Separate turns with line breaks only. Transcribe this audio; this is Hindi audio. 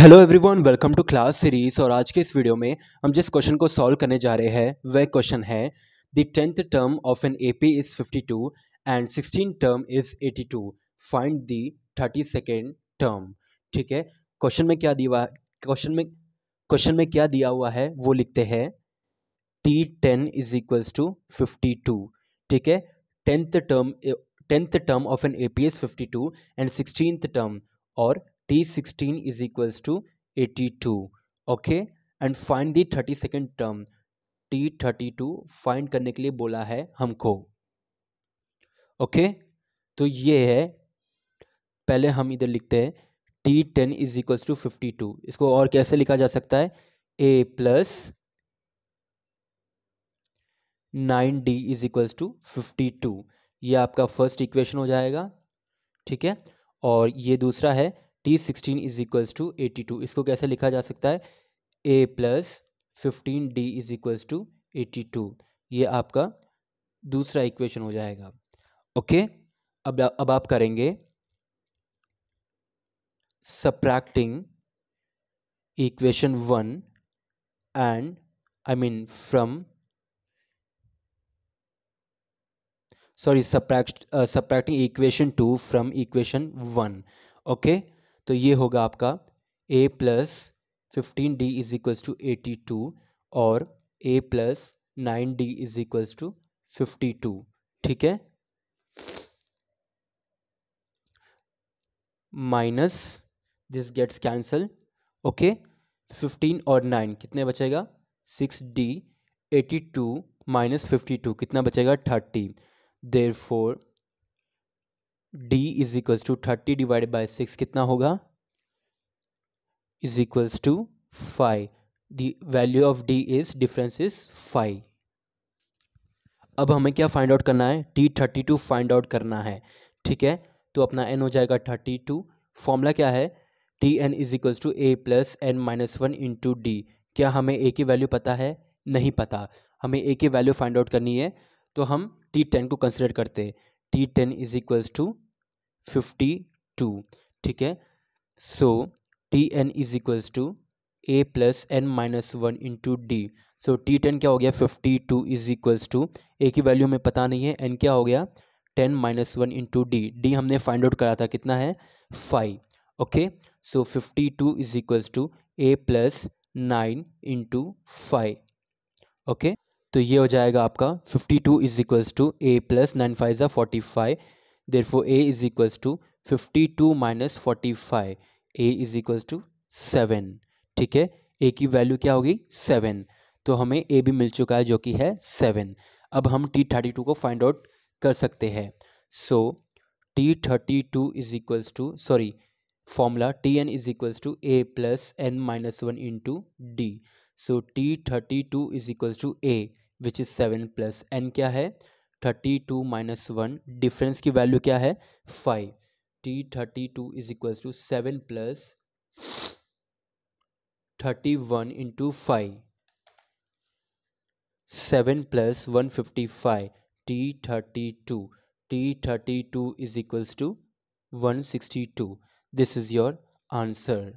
Hello everyone welcome to class series और आज के इस वीडियो में हम जिस क्वेश्चन को सॉल्व करने जा रहे हैं, वह क्वेश्चन है the tenth term of an AP is 52 and sixteen term is 82 find the thirty second term ठीक है? क्वेश्चन में क्या दिया क्वेश्चन में क्वेश्चन में क्या दिया हुआ है, वो लिखते हैं T ten is equals to fifty two ठीक है? Tenth term tenth term of an A P is fifty two and sixteen term और T sixteen is equals to eighty two okay and find the thirty second term T thirty two find करने के लिए बोला है हमको ओके okay? तो ये है, पहले हम इधर लिखते हैं T ten is equals to fifty two इसको और कैसे लिखा जा सकता है? A plus nine D is equals to fifty two ये आपका फ़र्स्ट इक्वेशन हो जाएगा, ठीक है? और ये दूसरा है T sixteen is equals to eighty two इसको कैसे लिखा जा सकता है? A plus fifteen D is equals to eighty two ये आपका दूसरा इक्वेशन हो जाएगा। ओके अब अब आप करेंगे subtracting equation one and I mean from sorry subtract subtracting equation two from equation one okay तो ये होगा आपका A plus fifteen D is equals to eighty two और A plus nine D is equals to fifty two ठीक है? Minus this gets cancel okay fifteen और नाइन कितने बचेगा? Six D eighty two minus fifty two कितना बचेगा? Thirty therefore D is equals two thirty divided by six कितना होगा? Is equals to five the value of D is difference is five अब हमें क्या फाइंड आउट करना है? T thirty two find out करना है। ठीक है? तो अपना एन हो जाएगा थर्टी टू फॉर्मूला क्या है? T N is equals to A plus N minus one into D क्या हमें ए की वैल्यू पता है? नहीं पता। हमें ए की वैल्यू फाइंड आउट करनी है तो हम टी टेन को कंसिडर करते हैं। T ten is equals to fifty two ठीक है? So T N is equals to A plus N minus one into D so T ten क्या हो गया? Fifty two is equals to A की वैल्यू हमें पता नहीं है. एन क्या हो गया? Ten minus one into D D हमने फाइंड आउट करा था कितना है? Five okay so fifty two is equals to A plus nine into five okay तो ये हो जाएगा आपका 52 two is equals to A plus nine five ज़ा forty five therefore A is equals to fifty two minus forty five A is equals to seven ठीक है? ए की वैल्यू क्या होगी? सेवन तो हमें ए भी मिल चुका है जो कि है सेवन अब हम टी थर्टी टू को फाइंड आउट कर सकते हैं. So T thirty two is equals to sorry formula T N is equals to A plus N minus one into D so T thirty two is equal to A which is seven plus N क्या है? Thirty two minus one difference की वैल्यू क्या है? Five T thirty two is equal to seven plus thirty one into five seven plus one fifty five T thirty two T thirty two is equals to one sixty two this is your answer